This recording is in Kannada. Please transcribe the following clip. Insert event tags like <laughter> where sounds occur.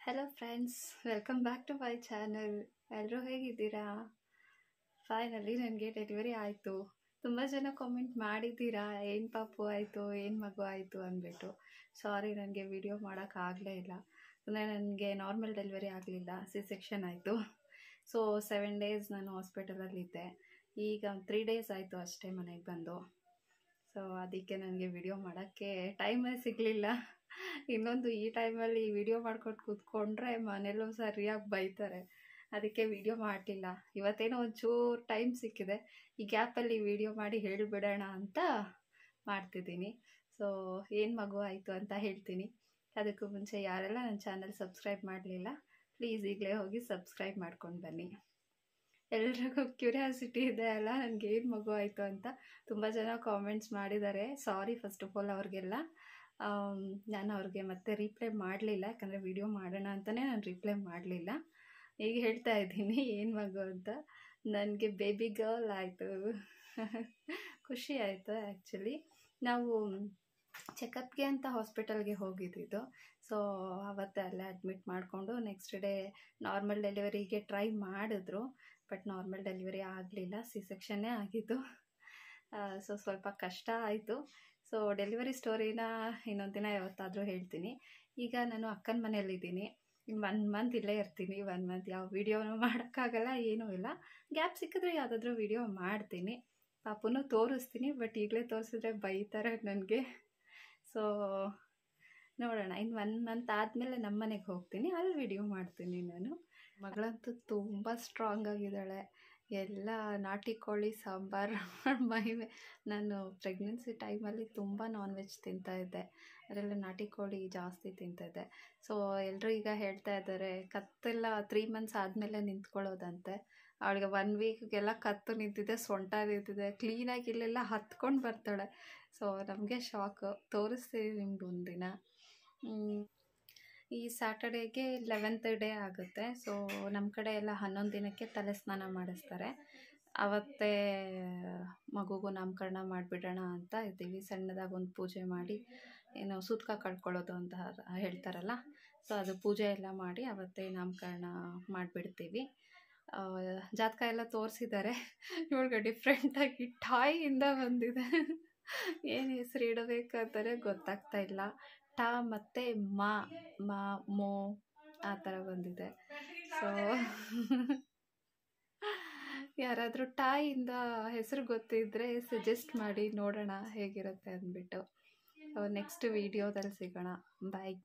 Hello friends welcome back to my channel ಎಲ್ಲರೂ ಹೇಗಿದ್ದೀರಾ? ಫೈನಲಿ ನನಗೆ ಡೆಲಿವರಿ ಆಯಿತು. ತುಂಬ ಜನ ಕಾಮೆಂಟ್ ಮಾಡಿದ್ದೀರಾ, ಏನು ಪಾಪು ಆಯಿತು, ಏನು ಮಗು ಆಯಿತು ಅಂದ್ಬಿಟ್ಟು. ಸಾರಿ ನನಗೆ ವಿಡಿಯೋ ಮಾಡೋಕ್ಕಾಗಲೇ ಇಲ್ಲ. ಅಂದರೆ ನನಗೆ ನಾರ್ಮಲ್ ಡೆಲಿವರಿ ಆಗಲಿಲ್ಲ ಸಿ ಸೆಕ್ಷನ್ ಆಯಿತು. ಸೊ ಸೆವೆನ್ ಡೇಸ್ ನಾನು ಹಾಸ್ಪಿಟಲಲ್ಲಿದ್ದೆ ಈಗ ತ್ರೀ ಡೇಸ್ ಆಯಿತು ಅಷ್ಟೇ ಮನೆಗೆ ಬಂದು. ಸೊ ಅದಕ್ಕೆ ನನಗೆ ವಿಡಿಯೋ ಮಾಡೋಕ್ಕೆ ಟೈಮೇ ಸಿಗಲಿಲ್ಲ. ಇನ್ನೊಂದು ಈ ಟೈಮಲ್ಲಿ ವಿಡಿಯೋ ಮಾಡ್ಕೊಂಡು ಕೂತ್ಕೊಂಡ್ರೆ ಮನೇಲೂ ಸರಿಯಾಗಿ ಬೈತಾರೆ. ಅದಕ್ಕೆ ವಿಡಿಯೋ ಮಾಡಲಿಲ್ಲ. ಇವತ್ತೇನೋ ಒಂಚೂರು ಟೈಮ್ ಸಿಕ್ಕಿದೆ. ಈ ಗ್ಯಾಪಲ್ಲಿ ವಿಡಿಯೋ ಮಾಡಿ ಹೇಳಿಬಿಡೋಣ ಅಂತ ಮಾಡ್ತಿದ್ದೀನಿ. ಸೊ ಏನು ಮಗು ಆಯಿತು ಅಂತ ಹೇಳ್ತೀನಿ. ಅದಕ್ಕೂ ಮುಂಚೆ ಯಾರೆಲ್ಲ ನನ್ನ ಚಾನಲ್ ಸಬ್ಸ್ಕ್ರೈಬ್ ಮಾಡಲಿಲ್ಲ ಪ್ಲೀಸ್ ಈಗಲೇ ಹೋಗಿ ಸಬ್ಸ್ಕ್ರೈಬ್ ಮಾಡ್ಕೊಂಡು ಬನ್ನಿ. ಎಲ್ರಿಗೂ ಕ್ಯೂರಿಯಾಸಿಟಿ ಇದೆ ಅಲ್ಲ, ನನಗೆ ಏನು ಮಗು ಆಯಿತು ಅಂತ. ತುಂಬ ಜನ ಕಾಮೆಂಟ್ಸ್ ಮಾಡಿದ್ದಾರೆ. ಸಾರಿ ಫಸ್ಟ್ ಆಫ್ ಆಲ್ ಅವ್ರಿಗೆಲ್ಲ. ನಾನು ಅವ್ರಿಗೆ ಮತ್ತೆ ರೀಪ್ಲೈ ಮಾಡಲಿಲ್ಲ. ಯಾಕಂದರೆ ವಿಡಿಯೋ ಮಾಡೋಣ ಅಂತಲೇ ನಾನು ರಿಪ್ಲೈ ಮಾಡಲಿಲ್ಲ. ಈಗ ಹೇಳ್ತಾ ಇದ್ದೀನಿ, ಏನು ಮಗು ಅಂತ. ನನಗೆ ಬೇಬಿ ಗರ್ಲ್ ಆಯಿತು. ಖುಷಿ ಆಯಿತು ಆ್ಯಕ್ಚುಲಿ ನಾವು ಚೆಕಪ್ಗೆ ಅಂತ ಹಾಸ್ಪಿಟಲ್ಗೆ ಹೋಗಿದ್ದಿದ್ದು ಸೊ ಅವತ್ತೇ ಅಲ್ಲೇ ಅಡ್ಮಿಟ್ ಮಾಡಿಕೊಂಡು ನೆಕ್ಸ್ಟ್ ಡೇ ನಾರ್ಮಲ್ ಡೆಲಿವರಿಗೆ ಟ್ರೈ ಮಾಡಿದ್ರು. ಬಟ್ ನಾರ್ಮಲ್ ಡೆಲಿವರಿ ಆಗಲಿಲ್ಲ. ಸಿ ಸೆಕ್ಷನ್ನೇ ಆಗಿದ್ದು. ಸೊ ಸ್ವಲ್ಪ ಕಷ್ಟ ಆಯಿತು. ಸೊ ಡೆಲಿವರಿ ಸ್ಟೋರಿನ ಇನ್ನೊಂದು ದಿನ ಯಾವತ್ತಾದರೂ ಹೇಳ್ತೀನಿ. ಈಗ ನಾನು ಅಕ್ಕನ ಮನೆಯಲ್ಲಿದ್ದೀನಿ. ಇನ್ನು ಒನ್ ಮಂತ್ ಇಲ್ಲೇ ಇರ್ತೀನಿ. ಒನ್ ಮಂತ್ ಯಾವ ವೀಡಿಯೋನೂ ಮಾಡೋಕ್ಕಾಗಲ್ಲ, ಏನೂ ಇಲ್ಲ. ಗ್ಯಾಪ್ ಸಿಕ್ಕಿದ್ರೆ ಯಾವುದಾದ್ರೂ ವೀಡಿಯೋ ಮಾಡ್ತೀನಿ. ಪಾಪನೂ ತೋರಿಸ್ತೀನಿ ಬಟ್ ಈಗಲೇ ತೋರಿಸಿದ್ರೆ ಬೈತಾರೆ ನನಗೆ. ಸೊ ನೋಡೋಣ. ಇನ್ನು ಒನ್ ಮಂತ್ ಆದಮೇಲೆ ನಮ್ಮ ಮನೆಗೆ ಹೋಗ್ತೀನಿ. ಅಲ್ಲಿ ವಿಡಿಯೋ ಮಾಡ್ತೀನಿ ನಾನು. ಮಗಳಂತೂ ತುಂಬ ಸ್ಟ್ರಾಂಗ್ ಆಗಿದ್ದಾಳೆ. ಎಲ್ಲ ನಾಟಿ ಕೋಳಿ, ಸಾಂಬಾರು <laughs> ಮೈವೆ ನಾನು ಪ್ರೆಗ್ನೆನ್ಸಿ ಟೈಮಲ್ಲಿ ತುಂಬ ನಾನ್ ವೆಜ್ ತಿಂತಾಯಿದ್ದೆ ಅದರಲ್ಲಿ ನಾಟಿ ಕೋಳಿ ಜಾಸ್ತಿ ತಿಂತಾಯಿದ್ದೆ ಸೊ ಎಲ್ಲರೂ ಈಗ ಹೇಳ್ತಾ ಇದ್ದಾರೆ, ಕತ್ತೆಲ್ಲ ತ್ರೀ ಮಂತ್ಸ್ ಆದಮೇಲೆ ನಿಂತ್ಕೊಳ್ಳೋದಂತೆ. ಅವಳಿಗೆ ಒನ್ ವೀಕ್ಗೆಲ್ಲ ಕತ್ತು ನಿಂತಿದೆ, ಸೊಂಟ ನಿಂತಿದೆ ಕ್ಲೀನಾಗಿ ಇಲ್ಲೆಲ್ಲ ಹತ್ಕೊಂಡು ಬರ್ತಾಳೆ. ಸೊ ನಮಗೆ ಶಾಕು ತೋರಿಸ್ತೀವಿ ನಿಮ್ಗೆ ಒಂದಿನ. ಈ ಸ್ಯಾಟರ್ಡೇಗೆ ಲೆವೆಂತ್ ಡೇ ಆಗುತ್ತೆ. ಸೊ ನಮ್ಮ ಕಡೆ ಎಲ್ಲ ಹನ್ನೊಂದು ದಿನಕ್ಕೆ ತಲೆ ಸ್ನಾನ ಮಾಡಿಸ್ತಾರೆ. ಅವತ್ತೇ ಮಗುಗೂ ನಾಮಕರಣ ಮಾಡಿಬಿಡೋಣ ಅಂತ ಇದ್ದೀವಿ. ಸಣ್ಣದಾಗಿ ಒಂದು ಪೂಜೆ ಮಾಡಿ, ಏನು ಸೂತ್ಕ ಕಳ್ಕೊಳ್ಳೋದು ಅಂತ ಹೇಳ್ತಾರಲ್ಲ. ಸೊ ಅದು ಪೂಜೆ ಎಲ್ಲ ಮಾಡಿ ಅವತ್ತೇ ನಾಮಕರಣ ಮಾಡಿಬಿಡ್ತೀವಿ. ಜಾತಕ ಎಲ್ಲ ತೋರಿಸಿದ್ದಾರೆ. ಇವಳಿಗೆ ಡಿಫ್ರೆಂಟಾಗಿ ಟಾಯಿಂದ ಬಂದಿದೆ. ಏನು ಹೆಸರು ಇಡಬೇಕಂತಾರೆ ಗೊತ್ತಾಗ್ತಾ ಇಲ್ಲ. ಟ ಮತ್ತು ಮಾ ಮಾ, ಮೋ ಆ ಥರ ಬಂದಿದೆ. ಸೊ ಯಾರಾದರೂ ಟಾಯಿಂದ ಹೆಸರು ಗೊತ್ತಿದ್ದರೆ ಸಜೆಸ್ಟ್ ಮಾಡಿ ನೋಡೋಣ ಹೇಗಿರುತ್ತೆ ಅಂದ್ಬಿಟ್ಟು. ನೆಕ್ಸ್ಟ್ ವೀಡಿಯೋದಲ್ಲಿ ಸಿಗೋಣ. ಬಾಯ್